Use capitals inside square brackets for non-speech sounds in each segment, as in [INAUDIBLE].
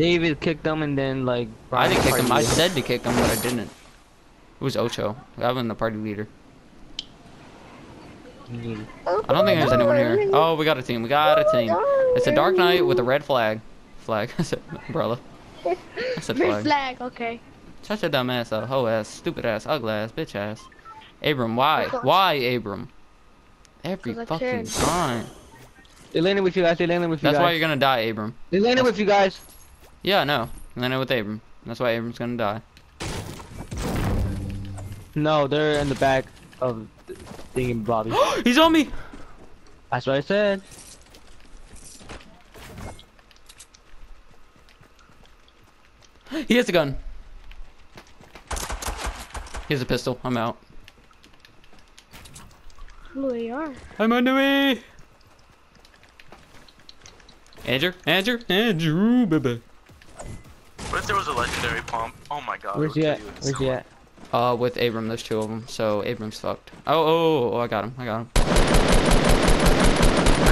David kicked them and then like. I didn't kick Brian him. I said to kick him, but I didn't. It was Ocho. I wasn't the party leader. leader. I don't think there's anyone here. Oh, we got a team. We got a team. It's a Dark Knight with a red flag. Flag. [LAUGHS] I said umbrella. I said Red flag. flag, okay. Shut your dumb ass up. Hoe ass. Stupid ass. Ugly ass. Bitch ass. Abram, why? Why, Abram? Every fucking time. They landed with you guys. They landed with you That's guys. why you're gonna die, Abram. They landed with you guys. Yeah, no. And then with Abram. That's why Abram's gonna die. No, they're in the back of the thing in Bobby. [GASPS] He's on me! That's what I said. He has a gun. He has a pistol. I'm out. Who they are? I'm on the way. Andrew, Andrew, Andrew, baby. What if there was a legendary pump? Oh my god. Where's he at? kill you Where's he at? Uh, with Abram, there's two of them. So Abram's fucked. Oh, oh, oh, I got him. I got him. I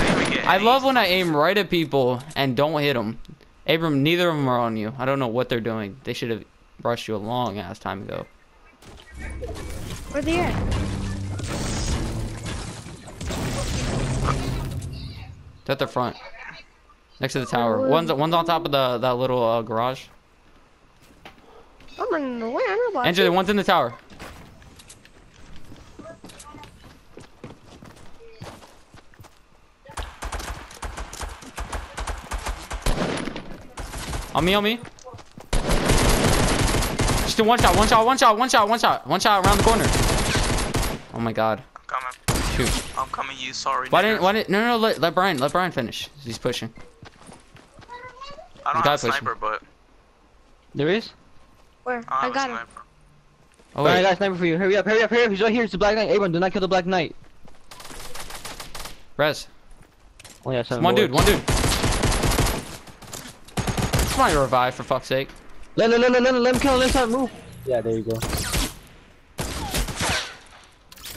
didn't even get I love when I aim right at people and don't hit them. Abram, neither of them are on you. I don't know what they're doing. They should have brushed you a long ass time ago. Where they at? It's at the front, next to the tower. One's one's on top of the that little uh, garage. I'm running away. I know about Andrew, the one's in the tower. On me, on me. Just a one shot, one shot, one shot, one shot, one shot, one shot around the corner. Oh my god. I'm coming. Shoot. I'm coming. You sorry. Why niggers. didn't, why didn't, no, no, no, let, let Brian, let Brian finish. He's pushing. I don't guy have a pushing. sniper, but There is. Where? Ah, I I have got him. sniper. Oh, Brian, I got a sniper for you. Hurry up, hurry up, hurry up. He's right here. It's the Black Knight. Abram, do not kill the Black Knight. Res. Oh yeah, seven One dude, one dude. Come on, you revive, for fuck's sake. Let, let, let, let, let, let him kill him. Let him move. Yeah, there you go.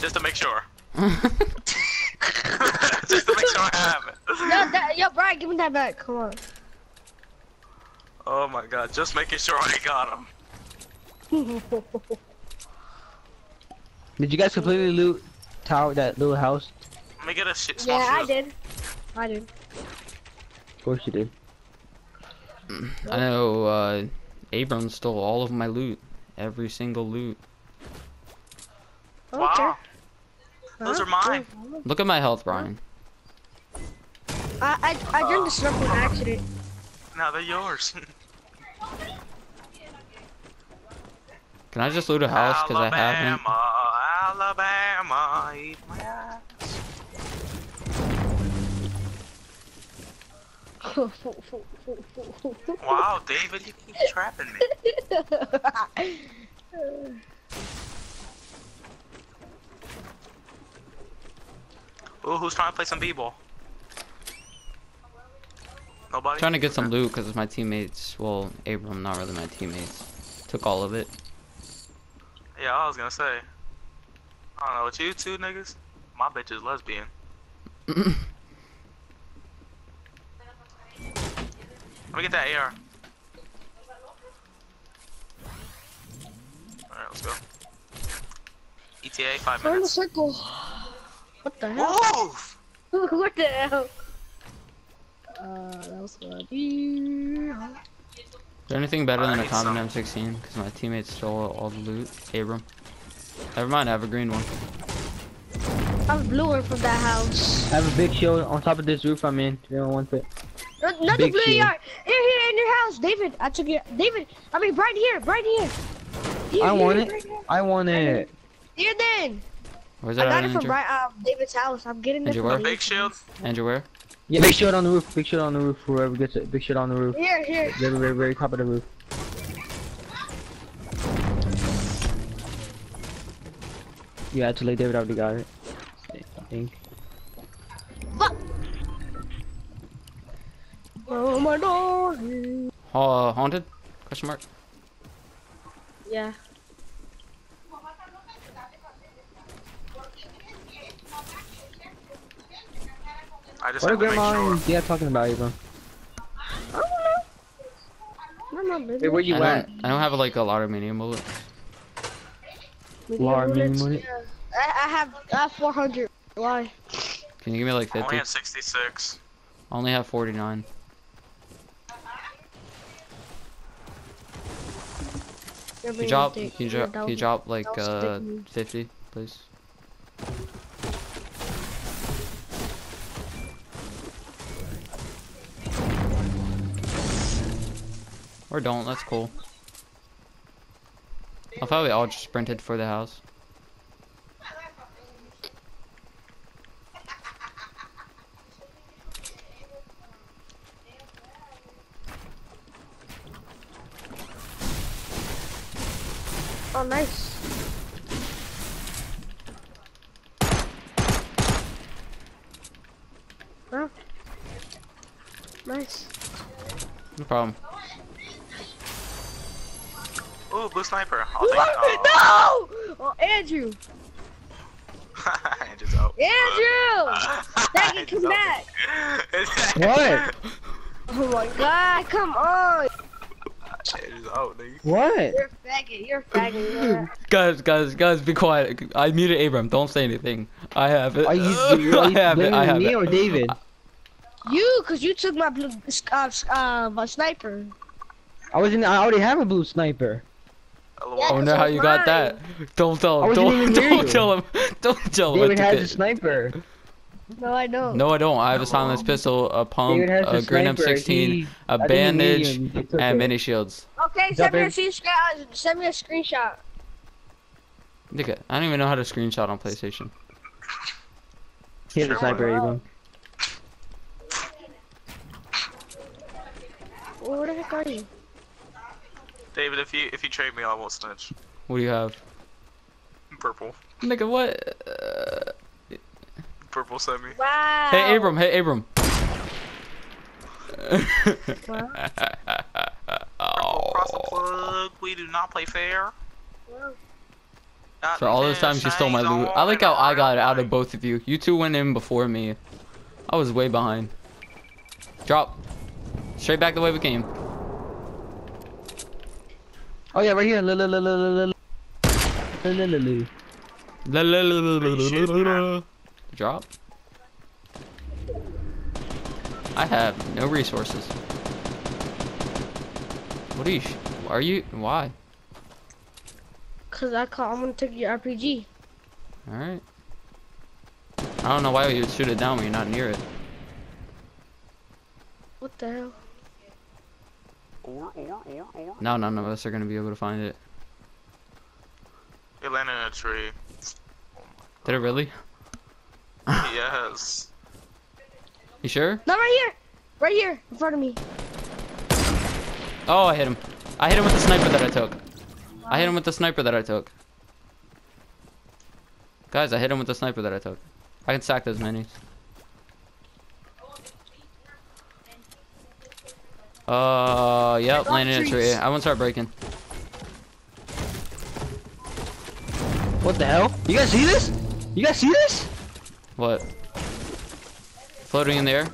Just to make sure. [LAUGHS] [LAUGHS] Just to make sure I have it. Yo, that, yo, Brian, give me that back. Come on. Oh my god. Just making sure I got him. [LAUGHS] Did you guys completely loot tower that little house? Let me get a shit small yeah, I did. I did. Of course you did. I know, uh, Abram stole all of my loot. Every single loot. I don't. Wow. Those Huh? are mine. Look at my health, Brian. I I I did the sniper on accident. Now they're yours. [LAUGHS] Can I just loot a house because I haven't? Alabama, Alabama, eat my ass. Wow, David, you keep trapping me. Ooh, who's trying to play some b-ball? Nobody? trying to get some loot because my teammates, well, Abram, not really my teammates, took all of it. Yeah, I was gonna say. I don't know, with you two niggas, my bitch is lesbian. Let me get that AR. Alright, let's go. ETA, five Turn the minutes. circle. What the hell? Move! [LAUGHS] what the hell? Uh, that was what Is there anything better than a need common some. M16? Because my teammates stole all the loot. Abram. Never mind, I have a green one. I have a blue one from that house. I have a big shield on top of this roof I'm in. You don't want it. Not, not the Big blue shield. yard. Here, here, in your house, David. I took it. David, I mean, right here, right here. Here, I here, want it. right here. I want it. Here, then. Where's I got it from right, uh, David's house. I'm getting it from where? Big shield? house. Andrew, where? Yeah, big shield on the roof. Big shield on the roof. Whoever gets it. Big shield on the roof. Here, here. Very, very, very top of the roof. Yeah, actually, David already got it. I think. Fuck. Oh my god. Uh, haunted? Question mark. Yeah. I just What are have to make grandma sure. and dad talking about, Abram? I don't know. No, no, baby. Wait, where you I at? don't, I don't have like a lot of medium bullets. Medium Lar, medium bullets, yeah. I, I have I have 400. Why? Can you give me like I 50? only had 66. I only have 49. You're Can you drop, can you drop, can you drop like That was a uh 50, please? Or don't, that's cool. I thought we all just sprinted for the house. Oh, nice. Well, nice. No problem. Blue sniper. I'll take it. No! Oh, Andrew! [LAUGHS] Andrew's out. Andrew! [LAUGHS] Dang it, come back! [LAUGHS] What? Oh my god, come on! Out. What? You're a faggot, you're a faggot. You're. Guys, guys, guys, be quiet. I muted Abram. Don't say anything. I have it. Are you, I are you have it. I blaming have me it. or David? You, cause you took my blue, uh, uh, my sniper. I was in. I already have a blue sniper. I Yeah, wonder how so you got that. Don't tell him. Oh, don't, don't tell him. Don't tell him. I David took has a sniper. No, I don't. No, I don't. I have a silenced pistol, a pump, a a green sniper. M16, He- a I bandage, medium, he took and mini shields. Okay, send me a in. screenshot. Send me a screenshot. Nigga, I don't even know how to screenshot on PlayStation. He has a sniper, why not? Abram. Well, where the heck are you? David, if you if you trade me, I won't snitch. What do you have? Purple. Nigga, what? Uh, Purple sent me. Wow. hey, Abram. Hey, Abram. Wow. Purple cross the oh. plug. We do not play fair. Not For all those times you stole my loot. I like how I got out of both of you. You two went in before me. I was way behind. Drop. Straight back the way we came. La shit, la la. Drop. I have no resources. What are you? Are you? Why? Cause I call, I'm gonna take your RPG. All right. I don't know why you would shoot it down when you're not near it. What the hell? Or, or, or, or. No, none of us are gonna be able to find it. It landed in a tree. Did it really? [LAUGHS] yes. You sure? No, right here. Right here, in front of me. Oh, I hit him. I hit him with the sniper that I took. I hit him with the sniper that I took. Guys, I hit him with the sniper that I took. I can stack those minis. Uh, yep, Drop landing in a tree. I won't start breaking. What the hell? You guys see this? You guys see this? What? Floating in the air?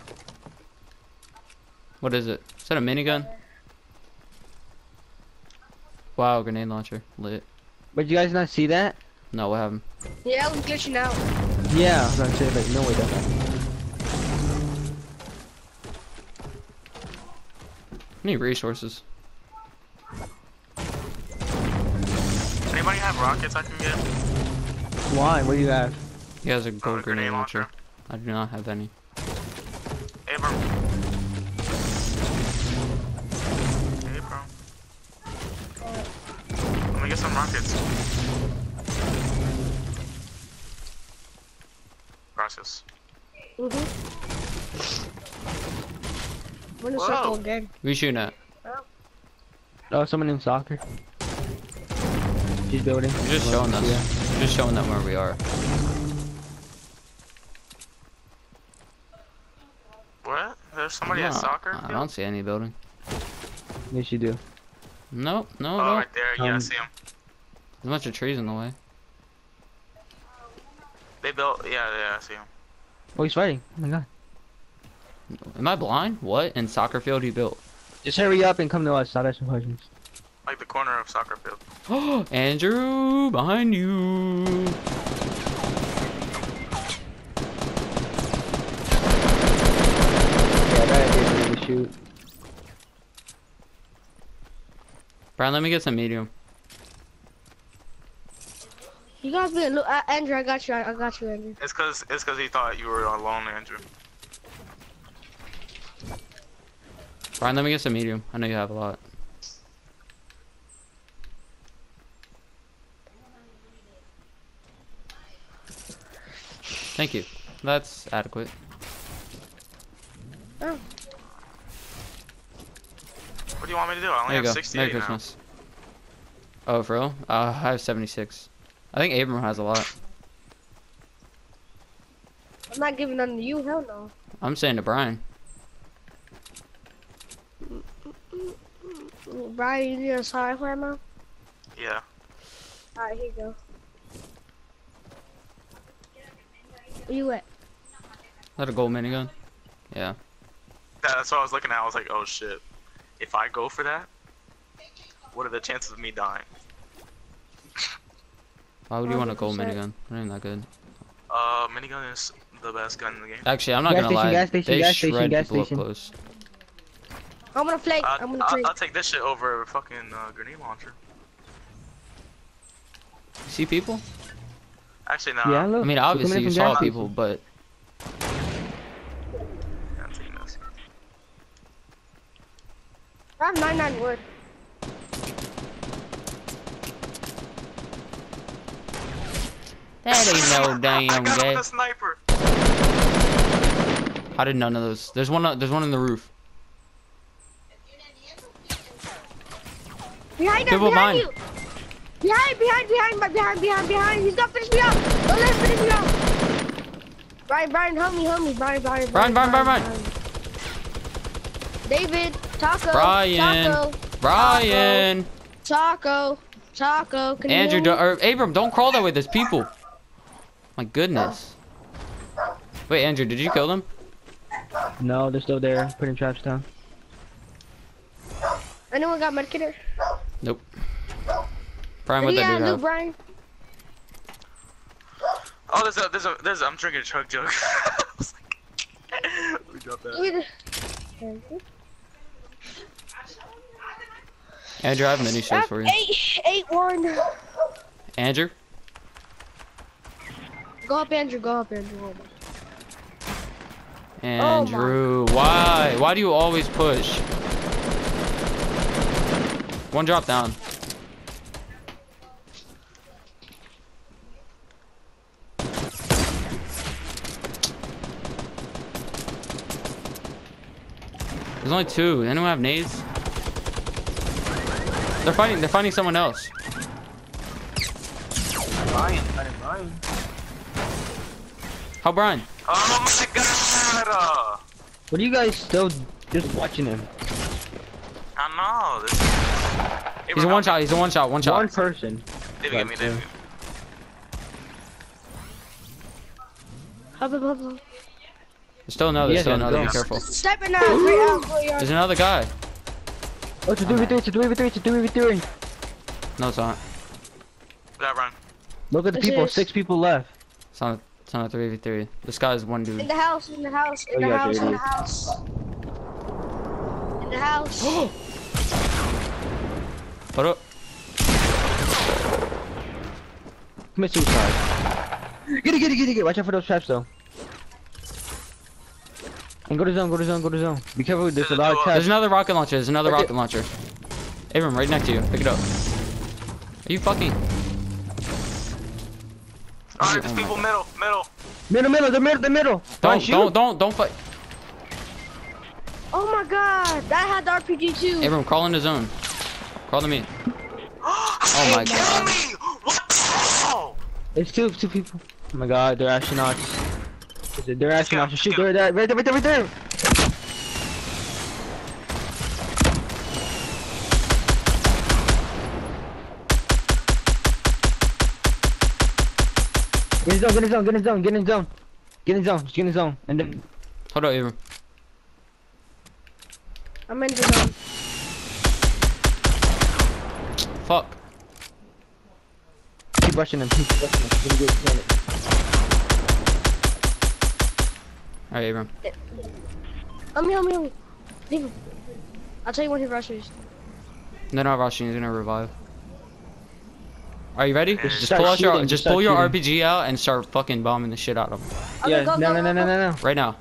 What is it? Is that a minigun? Wow, grenade launcher. Lit. But you guys not see that? No, what happened? Yeah, I was glitching out. Yeah, I was gonna say like no way that. Need resources. Anybody have rockets I can get? Why? What do you have? He has a Oh, gold a grenade launcher. I do not have any. Abram. Abram. Let me get some rockets. Gracias. Mm-hmm. I'm in a circle again. We shooting at? Oh, someone in soccer. She's building. You're just showing us. Yeah. Just showing them where we are. What? There's somebody No, at soccer? I don't see any building. Yes, you do. Nope, no, Oh, no. right there. Yeah, I Um, see him. There's a bunch of trees in the way. They built. Yeah, yeah, I see him. Oh, he's fighting. Oh my god. Am I blind? What? In soccer field he built? Just hurry up and come to us. Stop asking questions. Like the corner of soccer field. Oh, [GASPS] Andrew, behind you. Yeah, that is really shoot. Brian, let me get some medium. You guys been look, uh, Andrew. I got you. I, I got you, Andrew. It's cause it's cause he thought you were alone, Andrew. Brian, let me get some medium. I know you have a lot. Thank you. That's adequate. Oh. What do you want me to do? I only There you have go. 68 Merry now. Christmas. Oh, for real? Uh, I have 76. I think Abram has a lot. I'm not giving none to you. Hell no. I'm saying to Brian. Brian, you need a sorry for him? Yeah. Alright, here you go. Where you at? Is that a gold minigun? Yeah. That- That's what I was looking at. I was like, oh shit. If I go for that, what are the chances of me dying? Why would you want a gold 100%. minigun? Not even that good. Uh, minigun is the best gun in the game. Actually, I'm not Gas gonna station, lie. gas station, they gas station, shred gas people station. up close. I'm gonna flake. I'll, I'm gonna I'll, flake. I'll take this shit over a fucking uh, grenade launcher. You see people? Actually, no. Yeah, look. I mean, obviously you saw gas people, but Yeah, I'm taking this. I have 99 wood. that ain't no [LAUGHS] I damn got him gay. with a sniper. How did none of those? There's one. There's one in the roof. Behind us, People behind mine. you. Behind, behind, behind, behind, behind, behind, behind. He's gonna finish me off. Don't let him finish me off. Brian, Brian, help me, help me. Brian, Brian, Brian, Brian, Brian, David, Taco, Brian. Taco, Brian, Taco, Taco. Can Andrew, you do, hear me? or Abram, don't crawl that way. There's people. My goodness. Wait, Andrew, did you kill them? No, they're still there, putting traps down. Anyone got medkit? Nope. Brian, what that yeah, dude Luke, have? Brian. Oh, there's a, there's a, there's a, I'm drinking a chug jug. [LAUGHS] I was like, Let me drop that. Give me the- Andrew, I have mini shows for you. Eight, eight, one. Andrew, Go up, Andrew. Go up, Andrew. Hold on. Andrew, oh why? Why do you always push? One drop down. There's only two. Anyone have nades? They're fighting. They're fighting someone else. Brian, Brian. How Brian? Oh my god! What are you guys still just watching him? I know. This... Hey, He's a one shot. He's a one shot. One shot. One person. David, give me. There's still another. There's still another. Be careful. Sniping out. There's another guy. Oh, it's a 2v3, it's a 2v3, it's a 2v3. No, it's not. That run. Look at the This people, is- six people left. It's not. It's not a three v three. This guy's one In dude. the house, in the house, in Oh, the yeah, house, in the house. In the house. [GASPS] [GASPS] [GASPS] What up? Commit suicide. Get it, get it, get it, get it. Watch out for those traps though. And go to zone, go to zone, go to zone. Be careful, with there's a lot of There's another rocket launcher. There's another Okay. rocket launcher. Abram, right next to you. Pick it up. Are you fucking? Alright, Oh there's my people middle, middle. Middle, middle, the middle, the middle. Brian, Don't, shoot. don't, don't, don't fight. Oh my god, that had the RPG too. Abram, crawl into zone. Crawl to me. Oh my god. Me! What the hell? It's two, two people. Oh my god, they're astronauts. Is it- They're Let's astronauts. Shoot, they're that, right there, right there, right there. Get in zone, get in zone, get in zone, get in zone. Get in zone, just get in zone. And then Hold up, Abram. I'm in the zone. Fuck. Keep rushing him. Keep rushing him. He's gonna get planted. Alright, Abram. Help me, help me, help me. Leave him. I'll tell you when he rushes. They're not rushing. He's gonna revive. Are you ready? Just Just start pull out your shooting, just just start pull your shooting. RPG out and start fucking bombing the shit out of them. Okay, Yeah, go, no, go, no, go, no, no, go. no, no. Right now.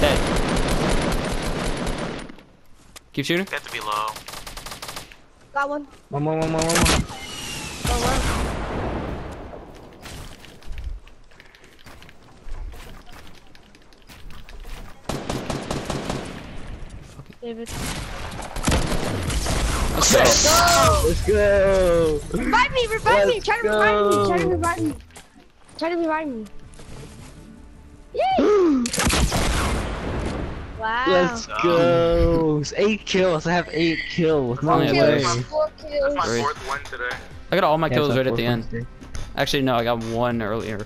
Dead. Keep shooting. You have to be low. Got one. One more, one more, one more. Go, one. David. Let's go. Go! Let's go. Revive me, revive me, Let's try to revive me, try to go. revive me. Try to revive me. Wow. Let's go. Eight kills. I have eight kills. No Four way. kills, four That's kills. my fourth win today. I got all my Yeah, kills right at the end. Wednesday. Actually, no, I got one earlier.